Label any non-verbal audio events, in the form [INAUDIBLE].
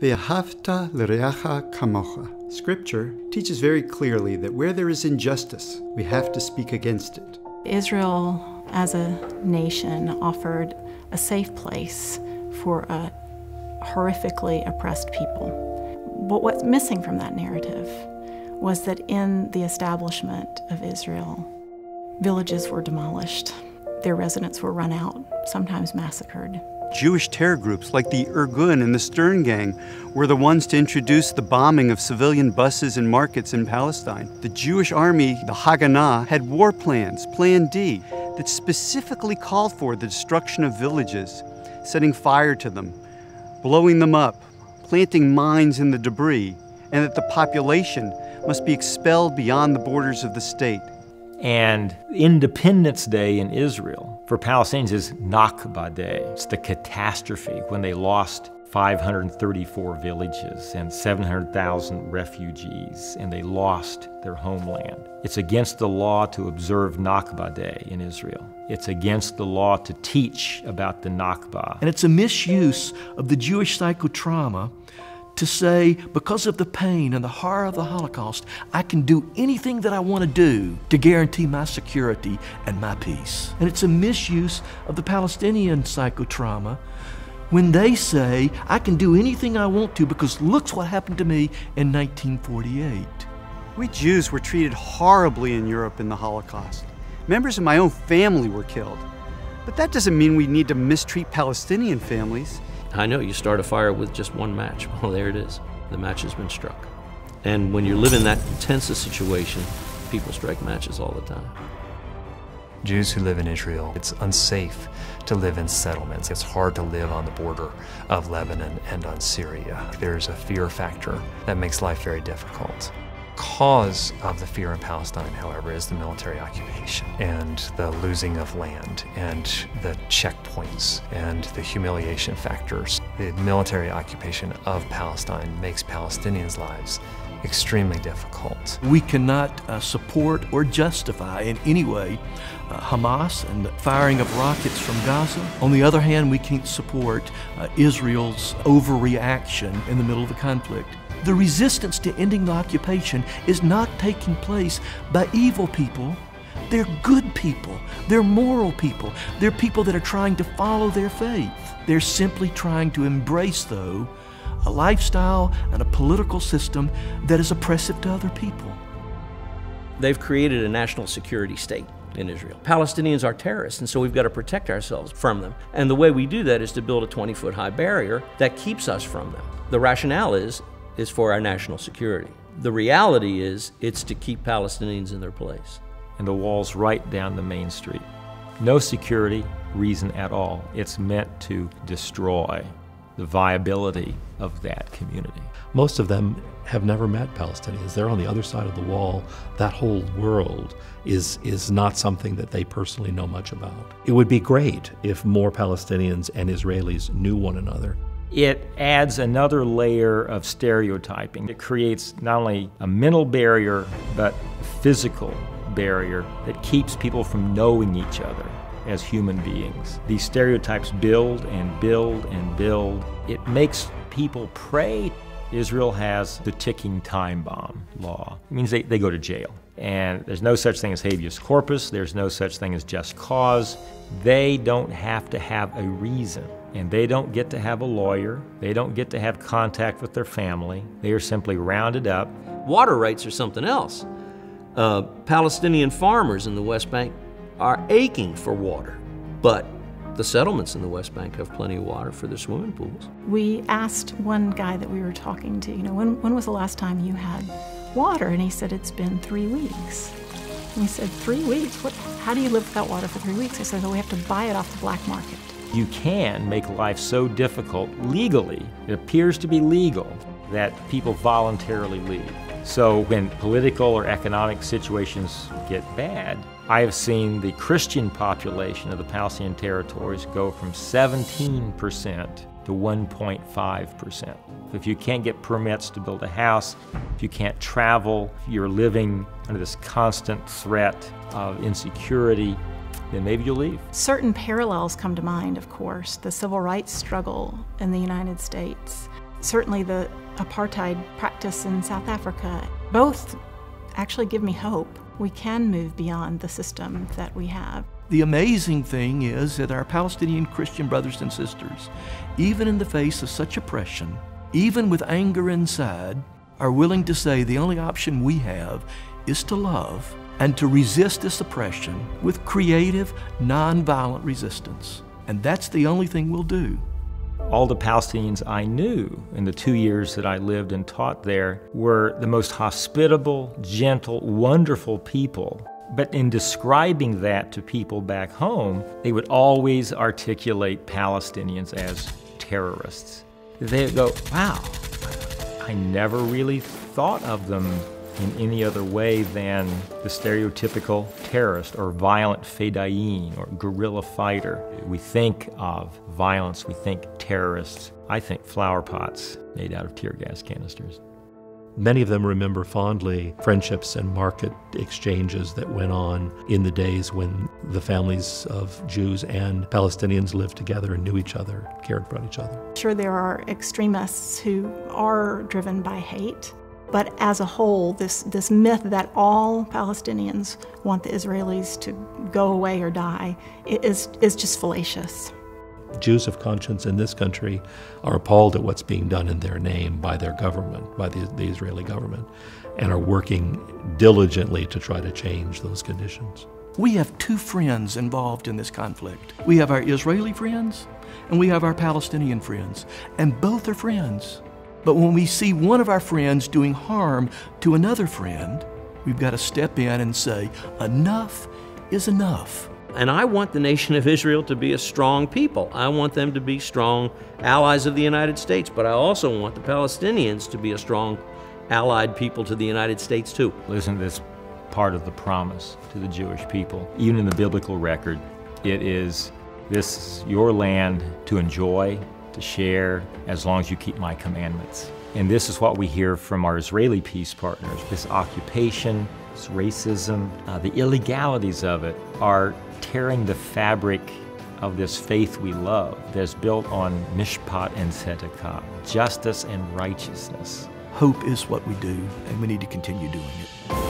Ve'ahavta l'reacha kamocha. Scripture teaches very clearly that where there is injustice, we have to speak against it. Israel, as a nation, offered a safe place for a horrifically oppressed people. But what's missing from that narrative was that in the establishment of Israel, villages were demolished, their residents were run out, sometimes massacred. Jewish terror groups like the Irgun and the Stern Gang were the ones to introduce the bombing of civilian buses and markets in Palestine. The Jewish army, the Haganah, had war plans, Plan D, that specifically called for the destruction of villages, setting fire to them, blowing them up, planting mines in the debris, and that the population must be expelled beyond the borders of the state. And Independence Day in Israel for Palestinians is Nakba Day. It's the catastrophe when they lost 534 villages and 700,000 refugees, and they lost their homeland. It's against the law to observe Nakba Day in Israel. It's against the law to teach about the Nakba. And it's a misuse of the Jewish psychotrauma to say, because of the pain and the horror of the Holocaust, I can do anything that I want to do to guarantee my security and my peace. And it's a misuse of the Palestinian psychotrauma when they say, I can do anything I want to because look what happened to me in 1948. We Jews were treated horribly in Europe in the Holocaust. Members of my own family were killed. But that doesn't mean we need to mistreat Palestinian families. I know you start a fire with just one match. [LAUGHS] Well, there it is. The match has been struck. And when you live in that tense situation, people strike matches all the time. Jews who live in Israel, it's unsafe to live in settlements. It's hard to live on the border of Lebanon and on Syria. There's a fear factor that makes life very difficult cause of the fear in Palestine, however, is the military occupation and the losing of land and the checkpoints and the humiliation factors. The military occupation of Palestine makes Palestinians' lives extremely difficult. We cannot uh, support or justify in any way uh, Hamas and the firing of rockets from Gaza. On the other hand, we can't support uh, Israel's overreaction in the middle of the conflict. The resistance to ending the occupation is not taking place by evil people. They're good people. They're moral people. They're people that are trying to follow their faith. They're simply trying to embrace, though, a lifestyle and a political system that is oppressive to other people. They've created a national security state in Israel. Palestinians are terrorists, and so we've got to protect ourselves from them. And the way we do that is to build a 20 foot high barrier that keeps us from them. The rationale is is for our national security. The reality is it's to keep Palestinians in their place. And the wall's right down the main street. No security reason at all. It's meant to destroy the viability of that community. Most of them have never met Palestinians. They're on the other side of the wall. That whole world is, is not something that they personally know much about. It would be great if more Palestinians and Israelis knew one another it adds another layer of stereotyping. It creates not only a mental barrier, but a physical barrier that keeps people from knowing each other as human beings. These stereotypes build and build and build. It makes people pray. Israel has the ticking time bomb law. It means they, they go to jail. And there's no such thing as habeas corpus, there's no such thing as just cause. They don't have to have a reason and they don't get to have a lawyer. They don't get to have contact with their family. They are simply rounded up. Water rights are something else. Uh, Palestinian farmers in the West Bank are aching for water, but the settlements in the West Bank have plenty of water for their swimming pools. We asked one guy that we were talking to, you know, when, when was the last time you had water? And he said, it's been three weeks. And we said, three weeks? What, how do you live without water for three weeks? I said, well, we have to buy it off the black market you can make life so difficult legally, it appears to be legal, that people voluntarily leave. So when political or economic situations get bad, I have seen the Christian population of the Palestinian territories go from 17% to 1.5%. If you can't get permits to build a house, if you can't travel, you're living under this constant threat of insecurity, then maybe you'll leave. Certain parallels come to mind, of course. The civil rights struggle in the United States. Certainly, the apartheid practice in South Africa, both actually give me hope. We can move beyond the system that we have. The amazing thing is that our Palestinian Christian brothers and sisters, even in the face of such oppression, even with anger inside, are willing to say the only option we have is to love and to resist this oppression with creative, nonviolent resistance. And that's the only thing we'll do. All the Palestinians I knew in the two years that I lived and taught there were the most hospitable, gentle, wonderful people. But in describing that to people back home, they would always articulate Palestinians as terrorists. They'd go, wow, I never really thought of them in any other way than the stereotypical terrorist or violent fedayeen or guerrilla fighter. We think of violence, we think terrorists. I think flower pots made out of tear gas canisters. Many of them remember fondly friendships and market exchanges that went on in the days when the families of Jews and Palestinians lived together and knew each other, cared about each other. Sure, there are extremists who are driven by hate, but as a whole, this, this myth that all Palestinians want the Israelis to go away or die is, is just fallacious. Jews of conscience in this country are appalled at what's being done in their name by their government, by the, the Israeli government, and are working diligently to try to change those conditions. We have two friends involved in this conflict. We have our Israeli friends and we have our Palestinian friends, and both are friends. But when we see one of our friends doing harm to another friend, we've got to step in and say, enough is enough. And I want the nation of Israel to be a strong people. I want them to be strong allies of the United States, but I also want the Palestinians to be a strong allied people to the United States, too. Isn't this part of the promise to the Jewish people? Even in the biblical record, it is this is your land to enjoy, to share as long as you keep my commandments. And this is what we hear from our Israeli peace partners. This occupation, this racism, uh, the illegalities of it are tearing the fabric of this faith we love that's built on mishpat and tzedakah, justice and righteousness. Hope is what we do, and we need to continue doing it.